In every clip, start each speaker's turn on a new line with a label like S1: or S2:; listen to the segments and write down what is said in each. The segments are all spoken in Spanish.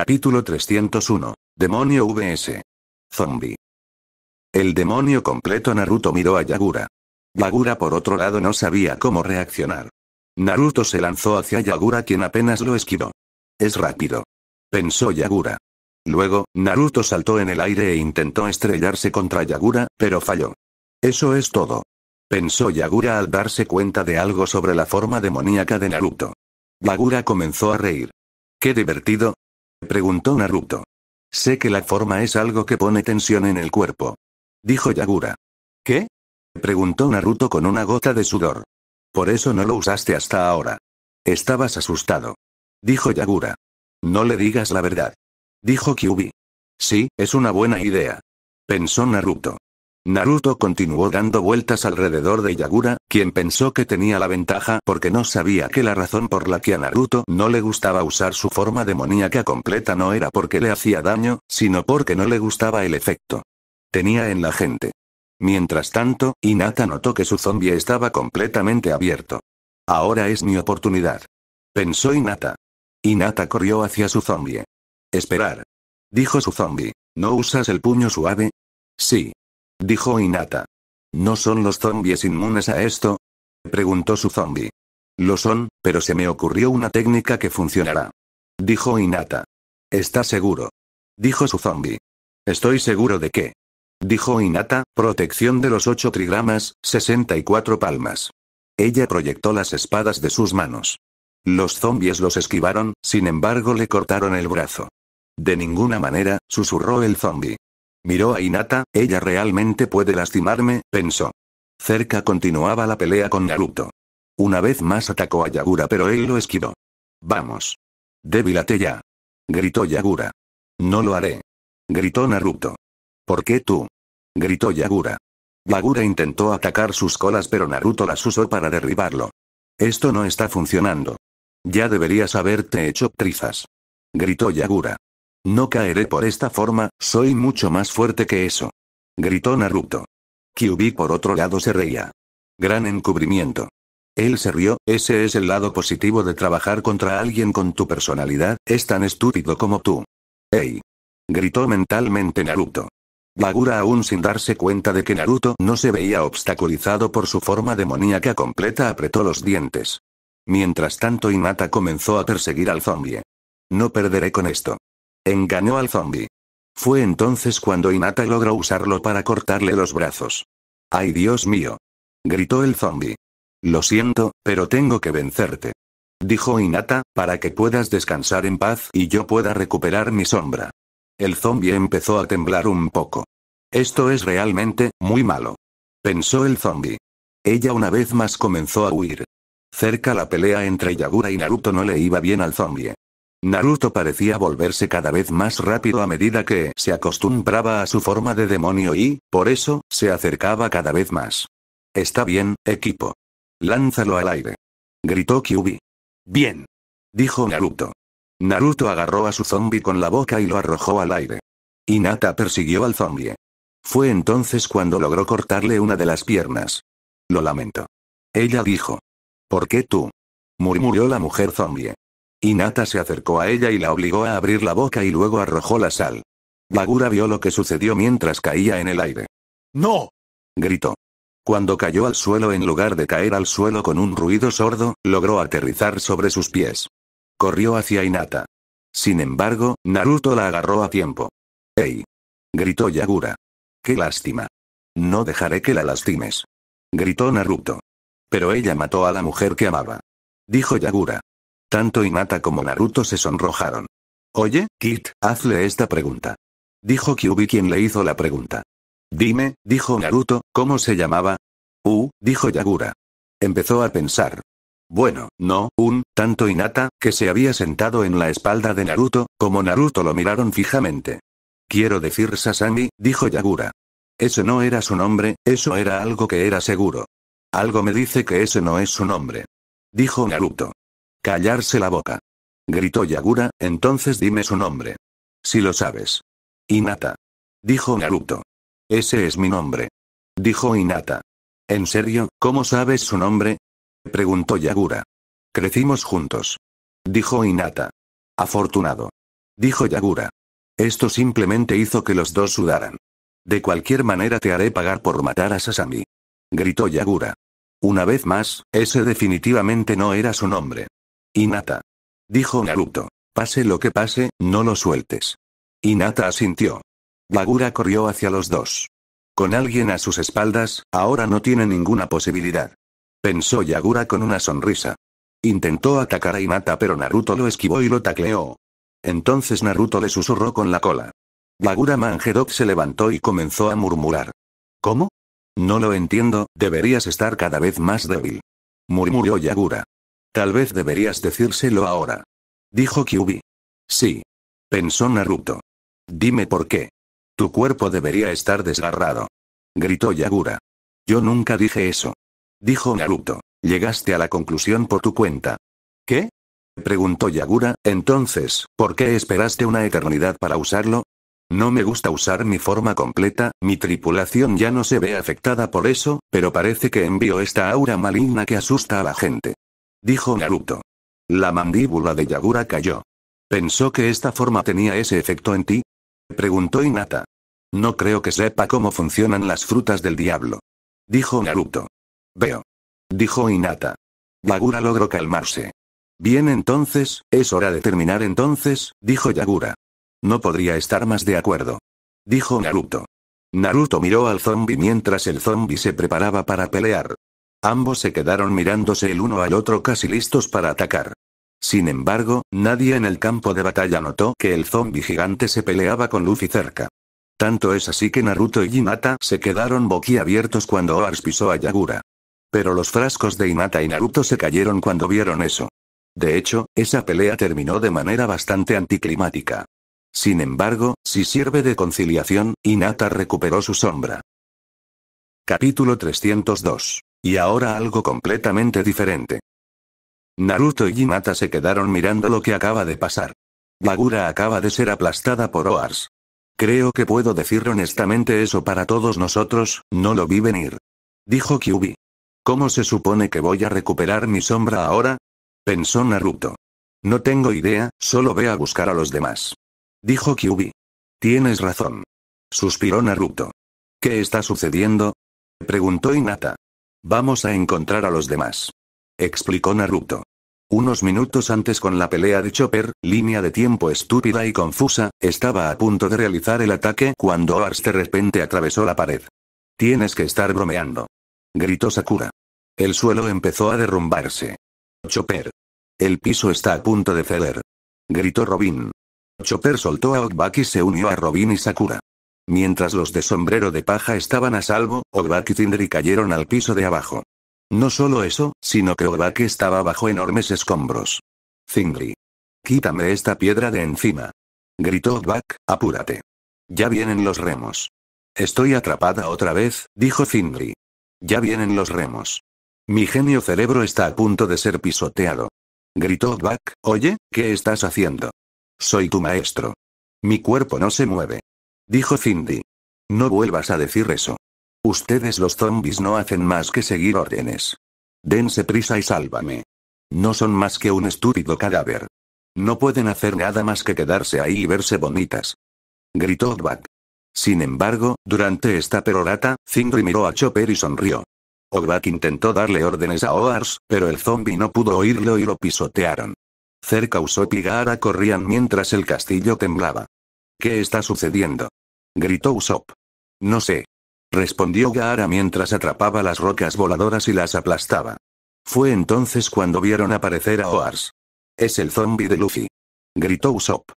S1: Capítulo 301. Demonio vs. Zombie. El demonio completo Naruto miró a Yagura. Yagura por otro lado no sabía cómo reaccionar. Naruto se lanzó hacia Yagura quien apenas lo esquivó. Es rápido. Pensó Yagura. Luego, Naruto saltó en el aire e intentó estrellarse contra Yagura, pero falló. Eso es todo. Pensó Yagura al darse cuenta de algo sobre la forma demoníaca de Naruto. Yagura comenzó a reír. ¡Qué divertido! Preguntó Naruto. Sé que la forma es algo que pone tensión en el cuerpo. Dijo Yagura. ¿Qué? preguntó Naruto con una gota de sudor. Por eso no lo usaste hasta ahora. Estabas asustado. Dijo Yagura. No le digas la verdad. Dijo Kyubi. Sí, es una buena idea. Pensó Naruto. Naruto continuó dando vueltas alrededor de Yagura, quien pensó que tenía la ventaja porque no sabía que la razón por la que a Naruto no le gustaba usar su forma demoníaca completa no era porque le hacía daño, sino porque no le gustaba el efecto. Tenía en la gente. Mientras tanto, Inata notó que su zombie estaba completamente abierto. Ahora es mi oportunidad. Pensó Inata. Inata corrió hacia su zombie. Esperar. Dijo su zombie. ¿No usas el puño suave? Sí. Dijo Inata. ¿No son los zombies inmunes a esto? Preguntó su zombie. Lo son, pero se me ocurrió una técnica que funcionará. Dijo Inata. ¿Estás seguro? Dijo su zombie. Estoy seguro de que. Dijo Inata, protección de los 8 trigramas, 64 palmas. Ella proyectó las espadas de sus manos. Los zombies los esquivaron, sin embargo le cortaron el brazo. De ninguna manera, susurró el zombie. Miró a Inata, ella realmente puede lastimarme, pensó. Cerca continuaba la pelea con Naruto. Una vez más atacó a Yagura pero él lo esquivó. Vamos. Débilate ya. Gritó Yagura. No lo haré. Gritó Naruto. ¿Por qué tú? Gritó Yagura. Yagura intentó atacar sus colas pero Naruto las usó para derribarlo. Esto no está funcionando. Ya deberías haberte hecho trizas. Gritó Yagura. No caeré por esta forma, soy mucho más fuerte que eso. Gritó Naruto. Kyubi por otro lado se reía. Gran encubrimiento. Él se rió, ese es el lado positivo de trabajar contra alguien con tu personalidad, es tan estúpido como tú. ¡Ey! Gritó mentalmente Naruto. Bagura aún sin darse cuenta de que Naruto no se veía obstaculizado por su forma demoníaca completa apretó los dientes. Mientras tanto Inata comenzó a perseguir al zombie. No perderé con esto. Engañó al zombie. Fue entonces cuando Inata logró usarlo para cortarle los brazos. ¡Ay Dios mío! gritó el zombie. Lo siento, pero tengo que vencerte. Dijo Inata, para que puedas descansar en paz y yo pueda recuperar mi sombra. El zombie empezó a temblar un poco. Esto es realmente, muy malo. Pensó el zombie. Ella una vez más comenzó a huir. Cerca la pelea entre Yagura y Naruto no le iba bien al zombie. Naruto parecía volverse cada vez más rápido a medida que se acostumbraba a su forma de demonio y, por eso, se acercaba cada vez más. Está bien, equipo. Lánzalo al aire. Gritó Kyubi. Bien. Dijo Naruto. Naruto agarró a su zombie con la boca y lo arrojó al aire. Hinata persiguió al zombie. Fue entonces cuando logró cortarle una de las piernas. Lo lamento. Ella dijo. ¿Por qué tú? murmuró la mujer zombie. Inata se acercó a ella y la obligó a abrir la boca y luego arrojó la sal. Bagura vio lo que sucedió mientras caía en el aire. ¡No! gritó. Cuando cayó al suelo en lugar de caer al suelo con un ruido sordo, logró aterrizar sobre sus pies. Corrió hacia Inata. Sin embargo, Naruto la agarró a tiempo. ¡Ey! gritó Yagura. ¡Qué lástima! No dejaré que la lastimes. Gritó Naruto. Pero ella mató a la mujer que amaba. Dijo Yagura. Tanto Inata como Naruto se sonrojaron. Oye, Kit, hazle esta pregunta. Dijo Kyubi quien le hizo la pregunta. Dime, dijo Naruto, ¿cómo se llamaba? Uh, dijo Yagura. Empezó a pensar. Bueno, no, un, tanto Inata, que se había sentado en la espalda de Naruto, como Naruto lo miraron fijamente. Quiero decir Sasami, dijo Yagura. Ese no era su nombre, eso era algo que era seguro. Algo me dice que ese no es su nombre. Dijo Naruto. Callarse la boca. Gritó Yagura, entonces dime su nombre. Si lo sabes. Inata. Dijo Naruto. Ese es mi nombre. Dijo Inata. ¿En serio, cómo sabes su nombre? Preguntó Yagura. Crecimos juntos. Dijo Inata. Afortunado. Dijo Yagura. Esto simplemente hizo que los dos sudaran. De cualquier manera te haré pagar por matar a Sasami. Gritó Yagura. Una vez más, ese definitivamente no era su nombre. Inata. Dijo Naruto. Pase lo que pase, no lo sueltes. Inata asintió. Yagura corrió hacia los dos. Con alguien a sus espaldas, ahora no tiene ninguna posibilidad. Pensó Yagura con una sonrisa. Intentó atacar a Inata pero Naruto lo esquivó y lo tacleó. Entonces Naruto le susurró con la cola. Yagura Manjedok se levantó y comenzó a murmurar. ¿Cómo? No lo entiendo, deberías estar cada vez más débil. Murmuró Yagura. Tal vez deberías decírselo ahora. Dijo Kyubi. Sí. Pensó Naruto. Dime por qué. Tu cuerpo debería estar desgarrado. Gritó Yagura. Yo nunca dije eso. Dijo Naruto. Llegaste a la conclusión por tu cuenta. ¿Qué? Preguntó Yagura, entonces, ¿por qué esperaste una eternidad para usarlo? No me gusta usar mi forma completa, mi tripulación ya no se ve afectada por eso, pero parece que envío esta aura maligna que asusta a la gente. Dijo Naruto. La mandíbula de Yagura cayó. ¿Pensó que esta forma tenía ese efecto en ti? Preguntó Inata. No creo que sepa cómo funcionan las frutas del diablo. Dijo Naruto. Veo. Dijo Inata. Yagura logró calmarse. Bien entonces, es hora de terminar entonces, dijo Yagura. No podría estar más de acuerdo. Dijo Naruto. Naruto miró al zombi mientras el zombi se preparaba para pelear. Ambos se quedaron mirándose el uno al otro casi listos para atacar. Sin embargo, nadie en el campo de batalla notó que el zombi gigante se peleaba con Luffy cerca. Tanto es así que Naruto y Hinata se quedaron boquiabiertos cuando Oars pisó a Yagura. Pero los frascos de Hinata y Naruto se cayeron cuando vieron eso. De hecho, esa pelea terminó de manera bastante anticlimática. Sin embargo, si sirve de conciliación, Hinata recuperó su sombra. Capítulo 302. Y ahora algo completamente diferente. Naruto y Hinata se quedaron mirando lo que acaba de pasar. Bagura acaba de ser aplastada por Oars. Creo que puedo decir honestamente eso para todos nosotros, no lo vi venir. Dijo Kyubi. ¿Cómo se supone que voy a recuperar mi sombra ahora? Pensó Naruto. No tengo idea, solo ve a buscar a los demás. Dijo Kyubi. Tienes razón. Suspiró Naruto. ¿Qué está sucediendo? Preguntó Inata. Vamos a encontrar a los demás. Explicó Naruto. Unos minutos antes con la pelea de Chopper, línea de tiempo estúpida y confusa, estaba a punto de realizar el ataque cuando Ars de repente atravesó la pared. Tienes que estar bromeando. Gritó Sakura. El suelo empezó a derrumbarse. Chopper. El piso está a punto de ceder. Gritó Robin. Chopper soltó a Ogbaki y se unió a Robin y Sakura. Mientras los de sombrero de paja estaban a salvo, Ogbaki y Cindri cayeron al piso de abajo. No solo eso, sino que Ogbaki estaba bajo enormes escombros. Cindri. Quítame esta piedra de encima. Gritó Ogbak, apúrate. Ya vienen los remos. Estoy atrapada otra vez, dijo Cindri. Ya vienen los remos. Mi genio cerebro está a punto de ser pisoteado. Gritó Ogbak, oye, ¿qué estás haciendo? Soy tu maestro. Mi cuerpo no se mueve. Dijo Cindy. No vuelvas a decir eso. Ustedes los zombies no hacen más que seguir órdenes. Dense prisa y sálvame. No son más que un estúpido cadáver. No pueden hacer nada más que quedarse ahí y verse bonitas. Gritó Ogbak. Sin embargo, durante esta perorata, Cindy miró a Chopper y sonrió. Ogbak intentó darle órdenes a Oars, pero el zombie no pudo oírlo y lo pisotearon. Cerca Usopp y Gaara corrían mientras el castillo temblaba. ¿Qué está sucediendo? Gritó Usopp. No sé. Respondió Gaara mientras atrapaba las rocas voladoras y las aplastaba. Fue entonces cuando vieron aparecer a Oars. Es el zombi de Luffy. Gritó Usopp.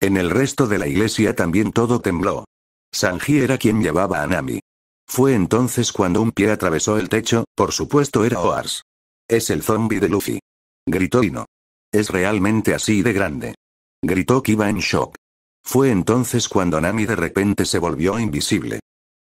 S1: En el resto de la iglesia también todo tembló. Sanji era quien llevaba a Nami. Fue entonces cuando un pie atravesó el techo, por supuesto era Oars. Es el zombi de Luffy. Gritó Ino. Es realmente así de grande. Gritó Kiba en shock. Fue entonces cuando Nami de repente se volvió invisible.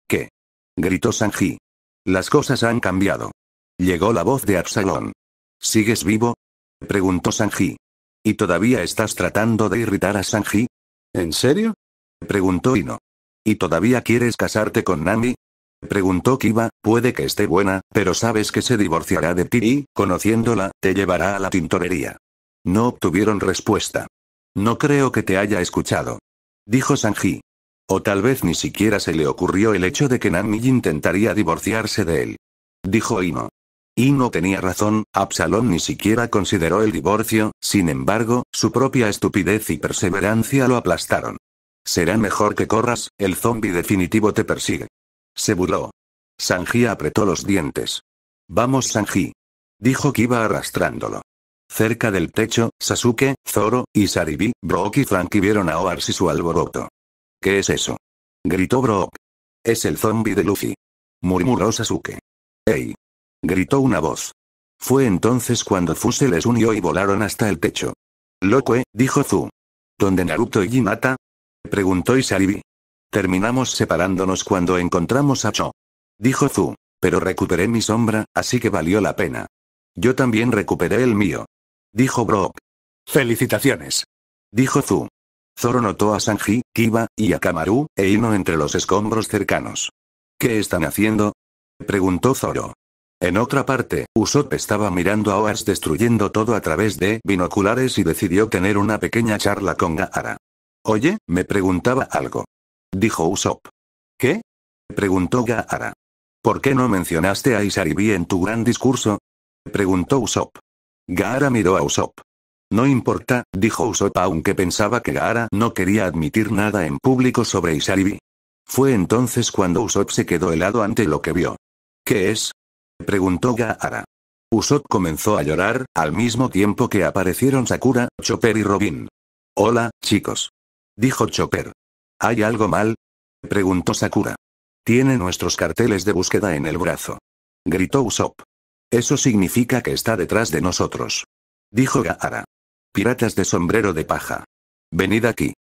S1: ¿Qué? Gritó Sanji. Las cosas han cambiado. Llegó la voz de Absalón. ¿Sigues vivo? Preguntó Sanji. ¿Y todavía estás tratando de irritar a Sanji? ¿En serio? Preguntó Ino. ¿Y todavía quieres casarte con Nami? Preguntó Kiba, puede que esté buena, pero sabes que se divorciará de ti y, conociéndola, te llevará a la tintorería. No obtuvieron respuesta. No creo que te haya escuchado. Dijo Sanji. O tal vez ni siquiera se le ocurrió el hecho de que Nami intentaría divorciarse de él. Dijo Ino. Ino tenía razón, Absalón ni siquiera consideró el divorcio, sin embargo, su propia estupidez y perseverancia lo aplastaron. Será mejor que corras, el zombi definitivo te persigue. Se burló. Sanji apretó los dientes. Vamos Sanji. Dijo que iba arrastrándolo. Cerca del techo, Sasuke, Zoro, y Saribi, Brook y Franky vieron a Oars su alboroto. ¿Qué es eso? Gritó Brook. Es el zombi de Luffy. Murmuró Sasuke. ¡Ey! Gritó una voz. Fue entonces cuando Fu se les unió y volaron hasta el techo. Loque, dijo Zu. ¿Dónde Naruto y Hinata? Preguntó Isaribi. Terminamos separándonos cuando encontramos a Cho. Dijo Zu. Pero recuperé mi sombra, así que valió la pena. Yo también recuperé el mío. Dijo Brock.
S2: Felicitaciones.
S1: Dijo Zu. Zoro notó a Sanji, Kiba, y a Kamaru, e Ino entre los escombros cercanos. ¿Qué están haciendo? Preguntó Zoro. En otra parte, Usopp estaba mirando a Oars destruyendo todo a través de binoculares y decidió tener una pequeña charla con Gaara. Oye, me preguntaba algo. Dijo Usopp.
S2: ¿Qué?
S1: Preguntó Gaara. ¿Por qué no mencionaste a Isaribi en tu gran discurso? Preguntó Usopp. Gaara miró a Usopp. No importa, dijo Usopp aunque pensaba que Gaara no quería admitir nada en público sobre Isaribi. Fue entonces cuando Usopp se quedó helado ante lo que vio. ¿Qué es? Preguntó Gaara. Usopp comenzó a llorar, al mismo tiempo que aparecieron Sakura, Chopper y Robin. Hola, chicos. Dijo Chopper. ¿Hay algo mal? Preguntó Sakura. Tiene nuestros carteles de búsqueda en el brazo. Gritó Usopp. Eso significa que está detrás de nosotros. Dijo Gaara. Piratas de sombrero de paja. Venid aquí.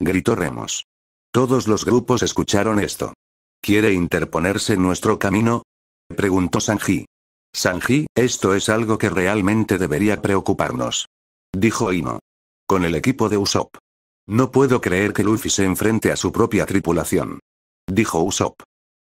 S1: Gritó Remos. Todos los grupos escucharon esto. ¿Quiere interponerse en nuestro camino? Preguntó Sanji. Sanji, esto es algo que realmente debería preocuparnos. Dijo Ino. Con el equipo de Usopp. No puedo creer que Luffy se enfrente a su propia tripulación. Dijo Usopp.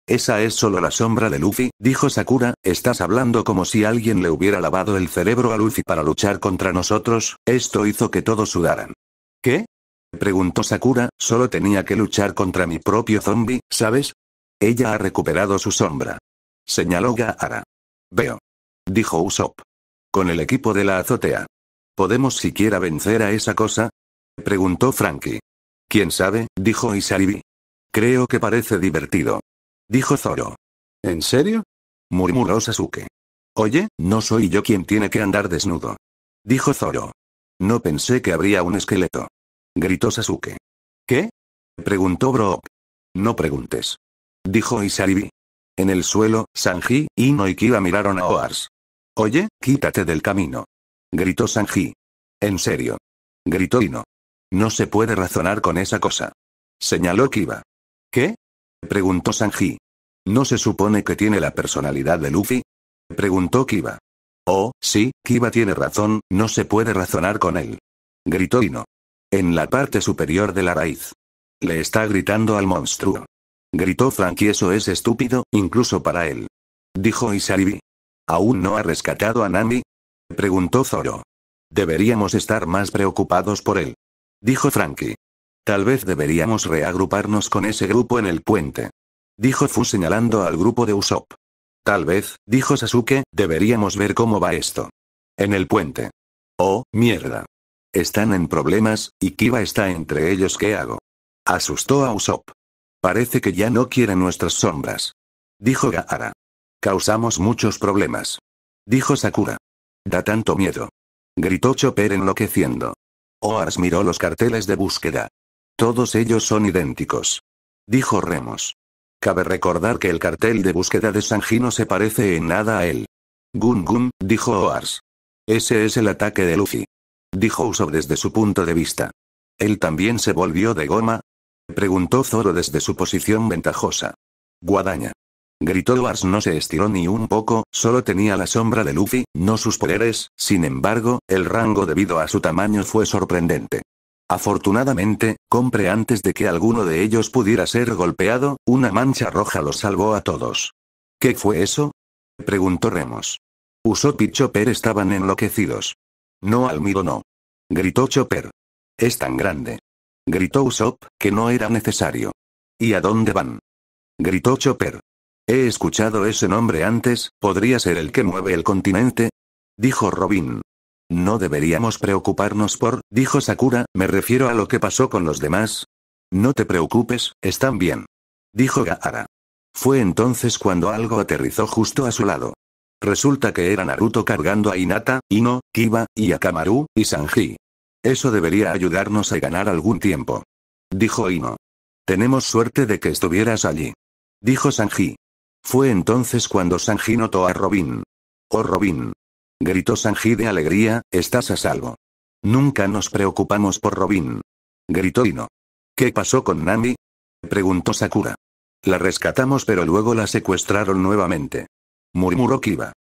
S1: Esa es solo la sombra de Luffy, dijo Sakura, estás hablando como si alguien le hubiera lavado el cerebro a Luffy para luchar contra nosotros, esto hizo que todos sudaran.
S2: ¿Qué?
S1: Preguntó Sakura, solo tenía que luchar contra mi propio zombie, ¿sabes? Ella ha recuperado su sombra. Señaló Gaara. Veo. Dijo Usopp. Con el equipo de la azotea. ¿Podemos siquiera vencer a esa cosa? Preguntó Frankie. ¿Quién sabe? Dijo Isaribi. Creo que parece divertido. Dijo Zoro.
S2: ¿En serio?
S1: Murmuró Sasuke. Oye, no soy yo quien tiene que andar desnudo. Dijo Zoro. No pensé que habría un esqueleto. Gritó Sasuke.
S2: ¿Qué?
S1: Preguntó Brock. No preguntes. Dijo Isaribi. En el suelo, Sanji, Ino y Kiba miraron a Oars. Oye, quítate del camino. Gritó Sanji. En serio. Gritó Ino. No se puede razonar con esa cosa. Señaló Kiba.
S2: ¿Qué?
S1: Preguntó Sanji. ¿No se supone que tiene la personalidad de Luffy? Preguntó Kiba. Oh, sí, Kiba tiene razón, no se puede razonar con él. Gritó Ino. En la parte superior de la raíz. Le está gritando al monstruo. Gritó Frankie eso es estúpido, incluso para él. Dijo Isaribi. ¿Aún no ha rescatado a Nami? Preguntó Zoro. Deberíamos estar más preocupados por él. Dijo Frankie. Tal vez deberíamos reagruparnos con ese grupo en el puente. Dijo Fu señalando al grupo de Usopp. Tal vez, dijo Sasuke, deberíamos ver cómo va esto. En el puente. Oh, mierda. Están en problemas, y Kiba está entre ellos, ¿qué hago? Asustó a Usopp. Parece que ya no quieren nuestras sombras. Dijo Gaara. Causamos muchos problemas. Dijo Sakura. Da tanto miedo. Gritó Chopper enloqueciendo. Oars miró los carteles de búsqueda. Todos ellos son idénticos. Dijo Remos. Cabe recordar que el cartel de búsqueda de Sanji no se parece en nada a él. Gun Gun, dijo Oars. Ese es el ataque de Luffy. Dijo Usopp desde su punto de vista. ¿Él también se volvió de goma? Preguntó Zoro desde su posición ventajosa. Guadaña. Gritó Wars no se estiró ni un poco, solo tenía la sombra de Luffy, no sus poderes, sin embargo, el rango debido a su tamaño fue sorprendente. Afortunadamente, compre antes de que alguno de ellos pudiera ser golpeado, una mancha roja los salvó a todos. ¿Qué fue eso? preguntó Remos. Usopp y Chopper estaban enloquecidos. No Almiro no. Gritó Chopper. Es tan grande. Gritó Usopp, que no era necesario. ¿Y a dónde van? Gritó Chopper. He escuchado ese nombre antes, ¿podría ser el que mueve el continente? Dijo Robin. No deberíamos preocuparnos por, dijo Sakura, me refiero a lo que pasó con los demás. No te preocupes, están bien. Dijo Gaara. Fue entonces cuando algo aterrizó justo a su lado. Resulta que era Naruto cargando a Hinata, Ino, Kiba, y Akamaru, y Sanji. Eso debería ayudarnos a ganar algún tiempo. Dijo Ino. Tenemos suerte de que estuvieras allí. Dijo Sanji. Fue entonces cuando Sanji notó a Robin. Oh Robin. Gritó Sanji de alegría, estás a salvo. Nunca nos preocupamos por Robin. Gritó Ino. ¿Qué pasó con Nami? Preguntó Sakura. La rescatamos pero luego la secuestraron nuevamente. Murmuró Kiba.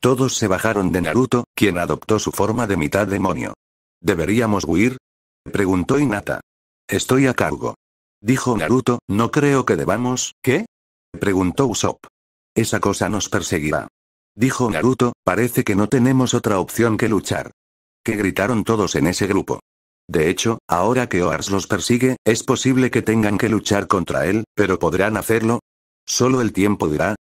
S1: Todos se bajaron de Naruto, quien adoptó su forma de mitad demonio. ¿Deberíamos huir? Preguntó Hinata. Estoy a cargo. Dijo Naruto, no creo que debamos.
S2: ¿Qué?
S1: Preguntó Usopp. Esa cosa nos perseguirá. Dijo Naruto, parece que no tenemos otra opción que luchar. Que gritaron todos en ese grupo. De hecho, ahora que Oars los persigue, es posible que tengan que luchar contra él, pero ¿podrán hacerlo? Solo el tiempo dirá,